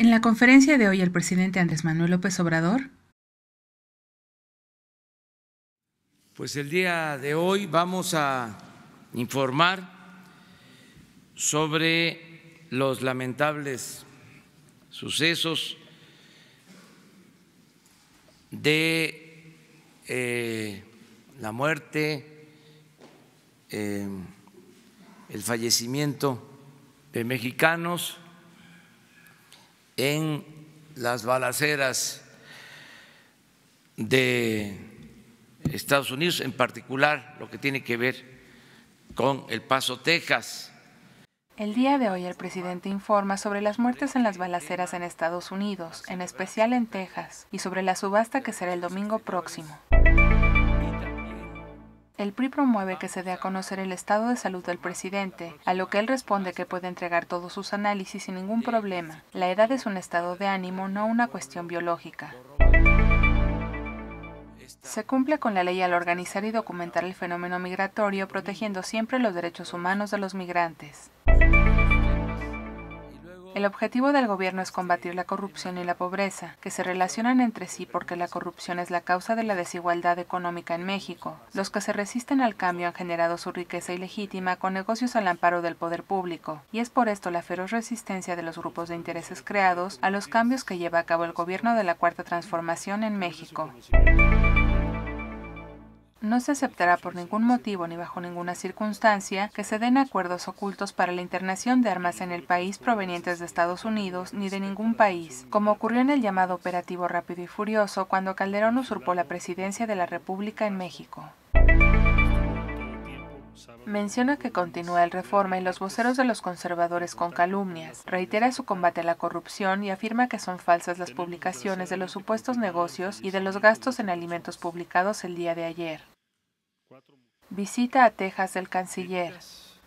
En la conferencia de hoy el presidente Andrés Manuel López Obrador Pues el día de hoy vamos a informar sobre los lamentables sucesos de eh, la muerte, eh, el fallecimiento de mexicanos en las balaceras de Estados Unidos, en particular lo que tiene que ver con El Paso, Texas. El día de hoy el presidente informa sobre las muertes en las balaceras en Estados Unidos, en especial en Texas, y sobre la subasta que será el domingo próximo. El PRI promueve que se dé a conocer el estado de salud del presidente, a lo que él responde que puede entregar todos sus análisis sin ningún problema. La edad es un estado de ánimo, no una cuestión biológica. Se cumple con la ley al organizar y documentar el fenómeno migratorio, protegiendo siempre los derechos humanos de los migrantes. El objetivo del gobierno es combatir la corrupción y la pobreza, que se relacionan entre sí porque la corrupción es la causa de la desigualdad económica en México. Los que se resisten al cambio han generado su riqueza ilegítima con negocios al amparo del poder público, y es por esto la feroz resistencia de los grupos de intereses creados a los cambios que lleva a cabo el gobierno de la Cuarta Transformación en México. No se aceptará por ningún motivo ni bajo ninguna circunstancia que se den acuerdos ocultos para la internación de armas en el país provenientes de Estados Unidos ni de ningún país, como ocurrió en el llamado Operativo Rápido y Furioso cuando Calderón usurpó la presidencia de la República en México. Menciona que continúa el reforma y los voceros de los conservadores con calumnias, reitera su combate a la corrupción y afirma que son falsas las publicaciones de los supuestos negocios y de los gastos en alimentos publicados el día de ayer. Visita a Texas del canciller.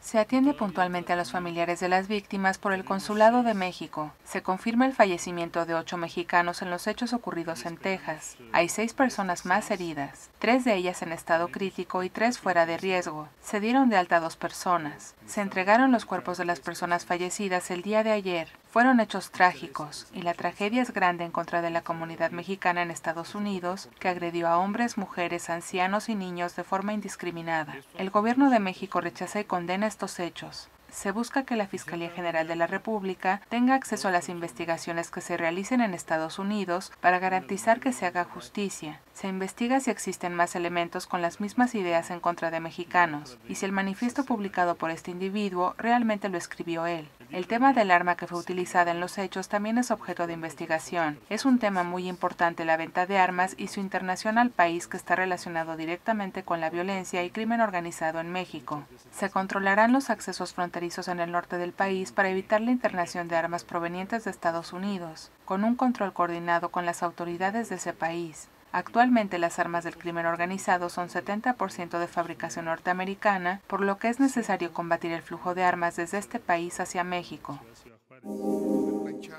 Se atiende puntualmente a los familiares de las víctimas por el Consulado de México. Se confirma el fallecimiento de ocho mexicanos en los hechos ocurridos en Texas. Hay seis personas más heridas, tres de ellas en estado crítico y tres fuera de riesgo. Se dieron de alta dos personas. Se entregaron los cuerpos de las personas fallecidas el día de ayer. Fueron hechos trágicos y la tragedia es grande en contra de la comunidad mexicana en Estados Unidos, que agredió a hombres, mujeres, ancianos y niños de forma indiscriminada. El gobierno de México rechaza y condena estos hechos se busca que la Fiscalía General de la República tenga acceso a las investigaciones que se realicen en Estados Unidos para garantizar que se haga justicia. Se investiga si existen más elementos con las mismas ideas en contra de mexicanos y si el manifiesto publicado por este individuo realmente lo escribió él. El tema del arma que fue utilizada en los hechos también es objeto de investigación. Es un tema muy importante la venta de armas y su internación al país que está relacionado directamente con la violencia y crimen organizado en México. Se controlarán los accesos fronterizos en el norte del país para evitar la internación de armas provenientes de Estados Unidos, con un control coordinado con las autoridades de ese país. Actualmente las armas del crimen organizado son 70% de fabricación norteamericana, por lo que es necesario combatir el flujo de armas desde este país hacia México.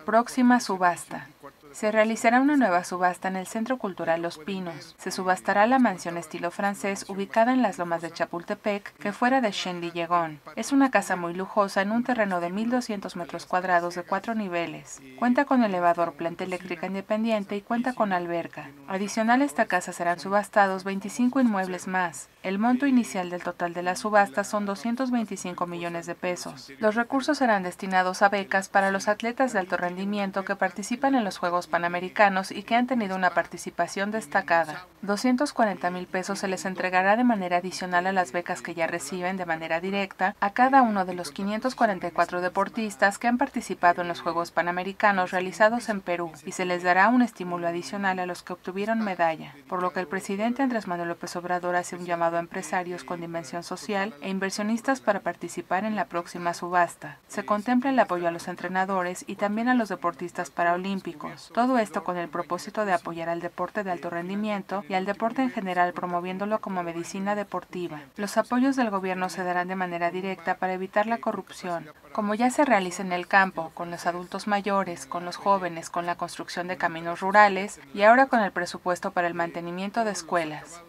Próxima subasta. Se realizará una nueva subasta en el Centro Cultural Los Pinos. Se subastará la mansión estilo francés ubicada en las lomas de Chapultepec, que fuera de Shenley-Yegón. Es una casa muy lujosa en un terreno de 1.200 metros cuadrados de cuatro niveles. Cuenta con elevador, planta eléctrica independiente y cuenta con alberca. Adicional a esta casa serán subastados 25 inmuebles más. El monto inicial del total de la subasta son 225 millones de pesos. Los recursos serán destinados a becas para los atletas de alto rendimiento que participan en los Juegos Panamericanos y que han tenido una participación destacada. 240 mil pesos se les entregará de manera adicional a las becas que ya reciben de manera directa a cada uno de los 544 deportistas que han participado en los Juegos Panamericanos realizados en Perú y se les dará un estímulo adicional a los que obtuvieron medalla, por lo que el presidente Andrés Manuel López Obrador hace un llamado a empresarios con dimensión social e inversionistas para participar en la próxima subasta. Se contempla el apoyo a los entrenadores y también a los deportistas paraolímpicos. Todo esto con el propósito de apoyar al deporte de alto rendimiento y al deporte en general promoviéndolo como medicina deportiva. Los apoyos del gobierno se darán de manera directa para evitar la corrupción, como ya se realiza en el campo, con los adultos mayores, con los jóvenes, con la construcción de caminos rurales y ahora con el presupuesto para el mantenimiento de escuelas.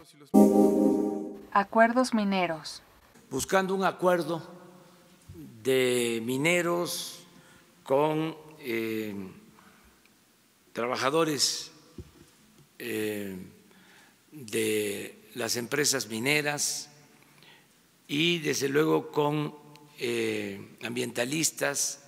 Acuerdos mineros. Buscando un acuerdo de mineros con eh, trabajadores de las empresas mineras y desde luego con ambientalistas,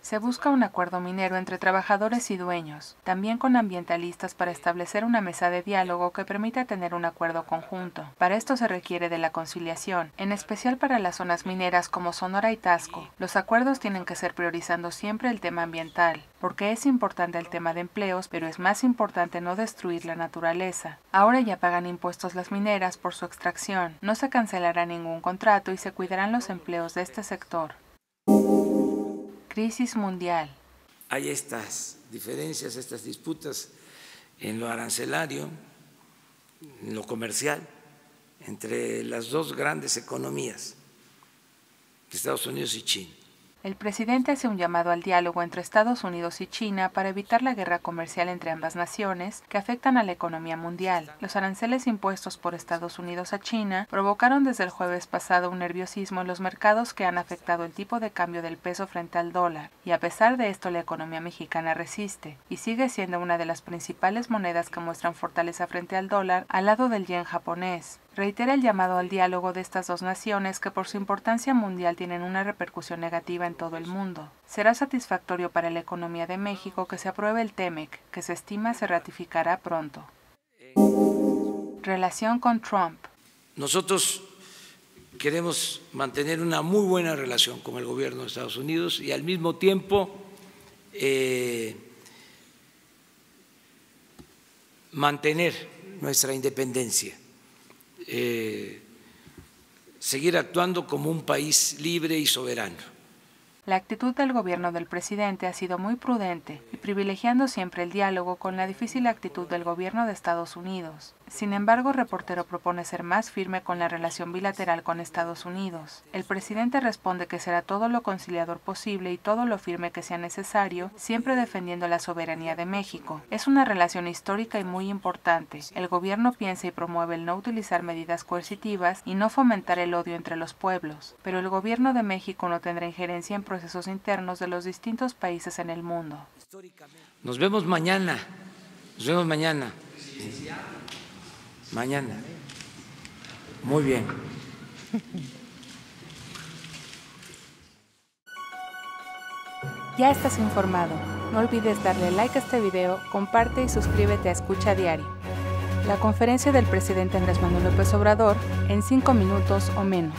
se busca un acuerdo minero entre trabajadores y dueños, también con ambientalistas para establecer una mesa de diálogo que permita tener un acuerdo conjunto. Para esto se requiere de la conciliación, en especial para las zonas mineras como Sonora y Tasco. Los acuerdos tienen que ser priorizando siempre el tema ambiental, porque es importante el tema de empleos, pero es más importante no destruir la naturaleza. Ahora ya pagan impuestos las mineras por su extracción, no se cancelará ningún contrato y se cuidarán los empleos de este sector crisis mundial. Hay estas diferencias, estas disputas en lo arancelario, en lo comercial, entre las dos grandes economías, Estados Unidos y China. El presidente hace un llamado al diálogo entre Estados Unidos y China para evitar la guerra comercial entre ambas naciones que afectan a la economía mundial. Los aranceles impuestos por Estados Unidos a China provocaron desde el jueves pasado un nerviosismo en los mercados que han afectado el tipo de cambio del peso frente al dólar, y a pesar de esto la economía mexicana resiste y sigue siendo una de las principales monedas que muestran fortaleza frente al dólar al lado del yen japonés reitera el llamado al diálogo de estas dos naciones que por su importancia mundial tienen una repercusión negativa en todo el mundo. Será satisfactorio para la economía de México que se apruebe el TEMEC, que se estima se ratificará pronto. Relación con Trump. Nosotros queremos mantener una muy buena relación con el gobierno de Estados Unidos y al mismo tiempo eh, mantener nuestra independencia eh, seguir actuando como un país libre y soberano. La actitud del gobierno del presidente ha sido muy prudente y privilegiando siempre el diálogo con la difícil actitud del gobierno de Estados Unidos. Sin embargo, reportero propone ser más firme con la relación bilateral con Estados Unidos. El presidente responde que será todo lo conciliador posible y todo lo firme que sea necesario, siempre defendiendo la soberanía de México. Es una relación histórica y muy importante. El gobierno piensa y promueve el no utilizar medidas coercitivas y no fomentar el odio entre los pueblos, pero el gobierno de México no tendrá injerencia en procesos internos de los distintos países en el mundo. Nos vemos mañana. Nos vemos mañana mañana. Muy bien. Ya estás informado. No olvides darle like a este video, comparte y suscríbete a Escucha Diario. La conferencia del presidente Andrés Manuel López Obrador en 5 minutos o menos.